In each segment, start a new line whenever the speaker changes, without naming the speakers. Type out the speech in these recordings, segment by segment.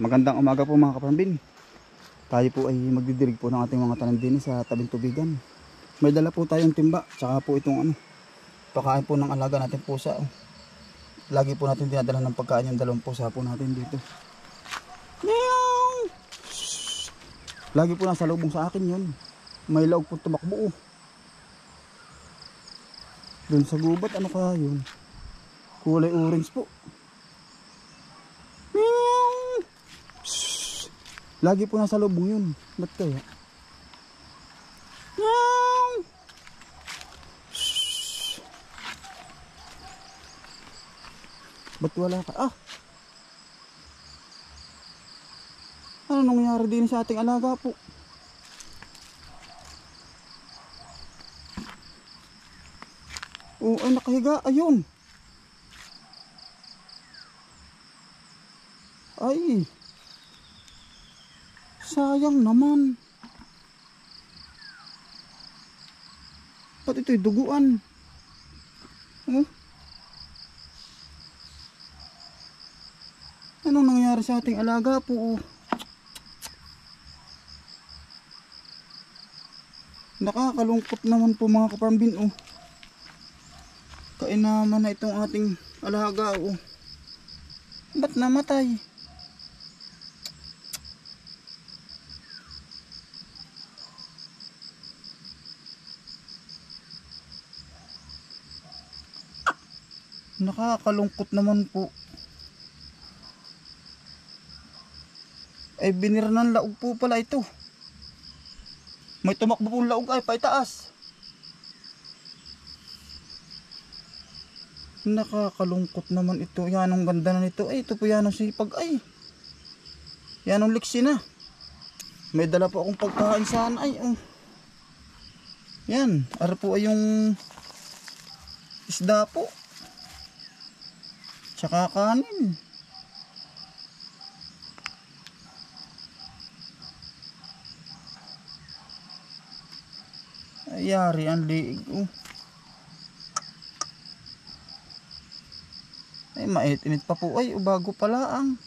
Magandang umaga po mga kapambin. Tayo po ay magdidirig po ng ating mga tanim din sa tabing tubigan. May dala po tayong timba, tsaka po itong ano, pakain po ng alaga natin pusa. Lagi po natin dinadala ng pagkain yung dalawang pusa po natin dito. Lagi po nasa lubong sa akin yun. May laog po tumakbo. oh. Doon sa gubat, ano kaya yun? Kulay orange po. Meow! Shhh! Lagi po nasa lubong yun. Ba't kaya? Meow! Shhh! Ba't wala ka? Ah! Ano nangyari din sa ating alaga po? Oo, ay nakahiga. Ayun. Ay. Sayang naman. Ba't ito'y duguan? Oh. Anong nangyari sa ating alaga po? Oh? Nakakalungkot naman po mga kaparambin. Oh. Kainaman na itong ating alaga. Oh. Ba't namatay? Nakakalungkot naman po. Ay binira ng laog po pala ito. May tumakbo pong laog ay paitaas. Nakakalungkot naman ito. Yan ang ganda na nito. Ay ito po yan ang sipag ay. Yan ang liksi na. May dala po akong pagkain saan ay. Oh. Yan. Ara po ay yung isda po. Tsaka kanin. Ayari ang liig. Oh. Ay, mait-init pa po. Ay, bago pala ang.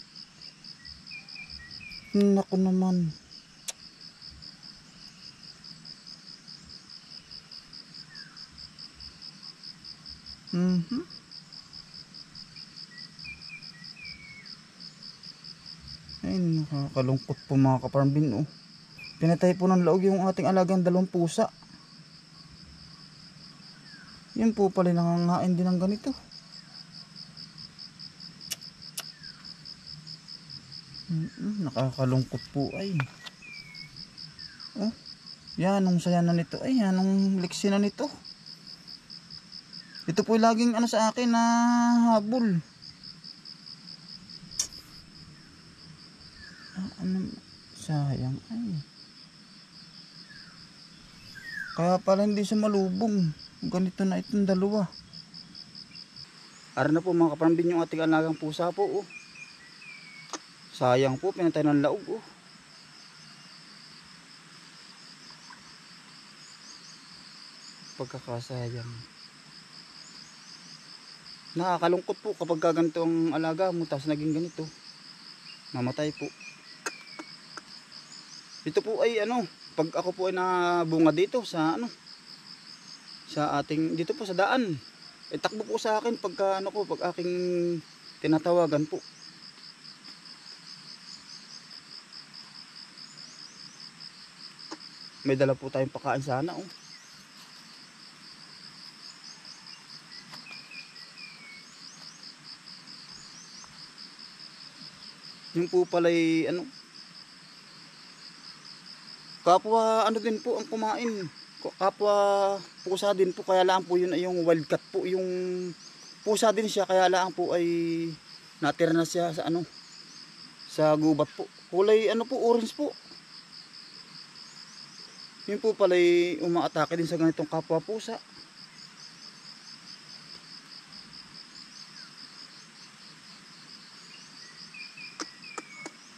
Naku naman. Mhm. Ay, nakakalungkot po mga kaparambin. Oh. Pinatay po ng laog yung ating alagang dalawang pusa. Yun po pala nangangain din ng ganito. Nakakalungkot po ay. Oh, yan ang saya na nito. Ay, yan ang liksi na nito. Ito po laging ano sa akin na habol. Ah, ano, sayang ay. Kaya pala hindi siya malubong. Ganito na itong dalawa. Ara na po mga kaparambin yung ating alagang pusa po. Oh. Sayang po, pinatay ng laog. Oh. Pagkakasayang. Nakakalungkot po kapag ganito ang alaga mo tapos naging ganito. Mamatay po. Ito po ay ano, pag ako po ay nabunga dito sa ano, sa ating dito po sa daan. Eh takbo po sa akin pagka ano ko, pag aking tinatawagan po. May dala po tayong pakain sana oh. Yung po pala ano kapwa ano din po ang kumain? Kapwa pusa din po kaya lang po yun ay yung wildcat po. Yung pusa din siya kaya lang po ay natira na siya sa ano sa gubat po. Kulay ano po orange po. Yun po pala ay umaatake din sa ganitong kapwa pusa.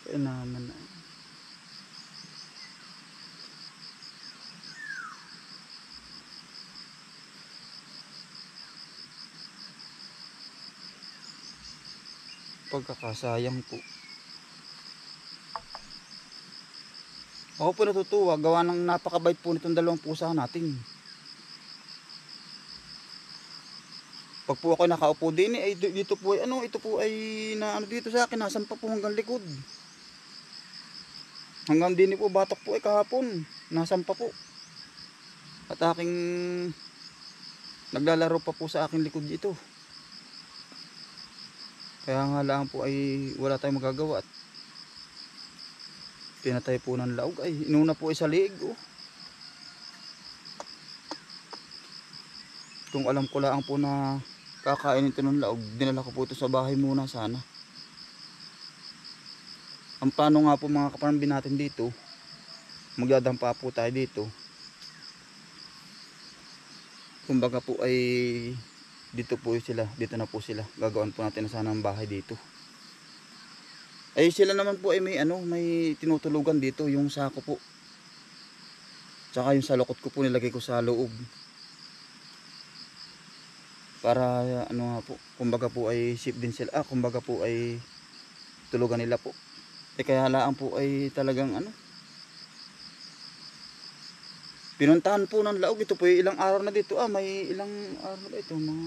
Kaya naman na Pagkakasayang po. Ako po natutuwa, gawa ng napakabait po nitong dalawang pusa natin. Pag po ako nakaupo din, eh, dito po ay ano, ito po ay na ano dito sa akin, nasan pa po hanggang likod. Hanggang din po, batok po ay kahapon, nasan pa po. At aking naglalaro pa po sa aking likod ito. Kaya nga lang po ay wala tayong magagawa at pinatay po ng laog ay inuna po ay sa liig oh. Kung alam ko lang po na kakainin ito ng laog, dinala ko po ito sa bahay muna sana. Ang plano nga po mga kaparambin natin dito, magdadampa po tayo dito. Kumbaga po ay dito po sila, dito na po sila. Gagawin po natin na sana ang bahay dito. Ay sila naman po ay may ano, may tinutulugan dito, yung sako po. Tsaka yung salukot ko po nilagay ko sa loob. Para ano nga po, kumbaga po ay safe din sila. Ah, kumbaga po ay tulugan nila po. Eh kaya laan po ay talagang ano. Pinuntahan po ng laog. Ito po ilang araw na dito. Ah, may ilang araw na ito. Mga,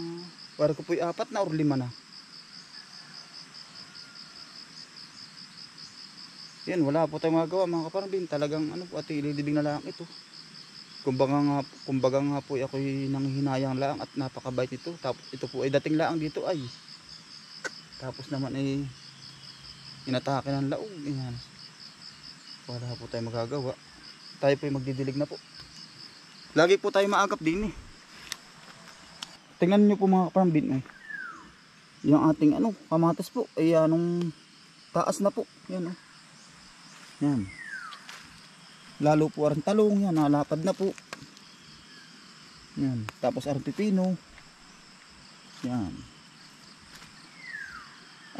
para ko po apat na or lima na. Yan, wala po tayong magagawa mga kaparambin. Talagang ano po, at ililibing na lang ito. Kumbaga nga, kumbaga nga po ako'y nanghihinayang lang at napakabait nito. Tapos ito po ay dating laang dito ay. Tapos naman ay inatake ng laog. Yan. Wala po tayong magagawa. Tayo po ay magdidilig na po. Lagi po tayo maagap din eh. Tingnan niyo po mga kaparambin eh. Yung ating ano, kamatas po ay anong taas na po. Yan oh. Yan. Lalo po ang talong yan, nalapad na po. Yan. Tapos ang pipino. Yan.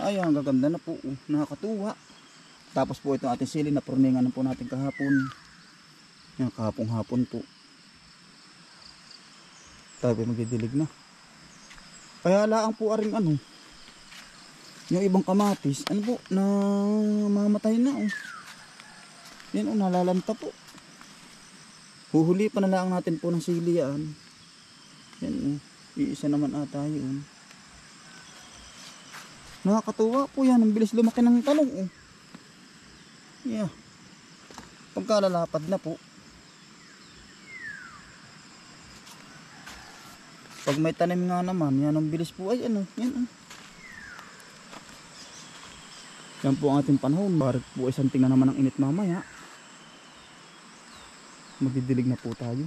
Ay, ang gaganda na po. oh. Nakakatuwa. Tapos po itong ating sili na pruningan po natin kahapon. Yan, kahapong hapon po. Po magdidilig na. Kaya laang po aring ano. Yung ibang kamatis, ano po, na mamatay na oh. Yan o, nalalanta po. Huhuli pa na lang natin po ng sili yan. Yan o, iisa naman ata yun. Nakakatuwa po yan, ang bilis lumaki ng talong o. Yeah. Pagkalalapad na po. Pag may tanim nga naman, yan ang bilis po ay ano, yan o. Yan po ang ating panahon. Barit po isang tingnan naman ang init mamaya. Magdidilig na po tayo.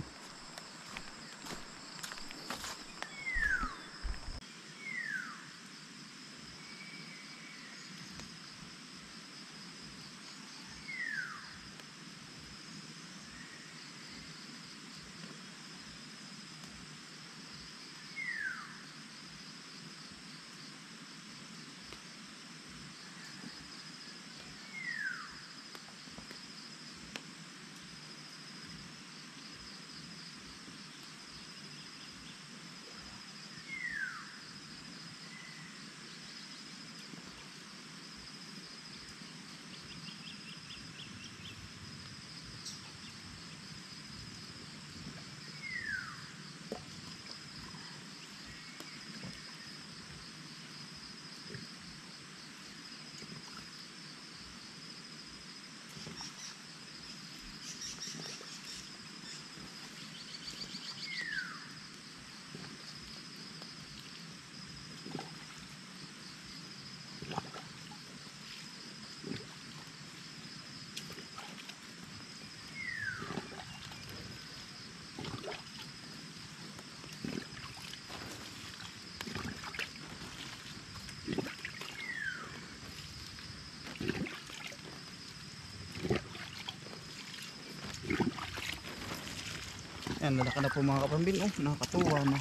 Yan, lalaki na po mga kapambin. Oh, nakakatuwa na.